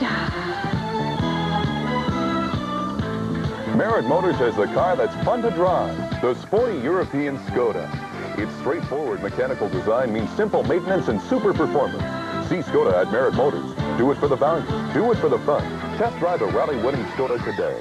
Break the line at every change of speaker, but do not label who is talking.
Skoda. Merit Motors has the car that's fun to drive, the sporty European Skoda. Its straightforward mechanical design means simple maintenance and super performance. See Skoda at Merit Motors. Do it for the value. Do it for the fun. Test drive a rally-winning Skoda today.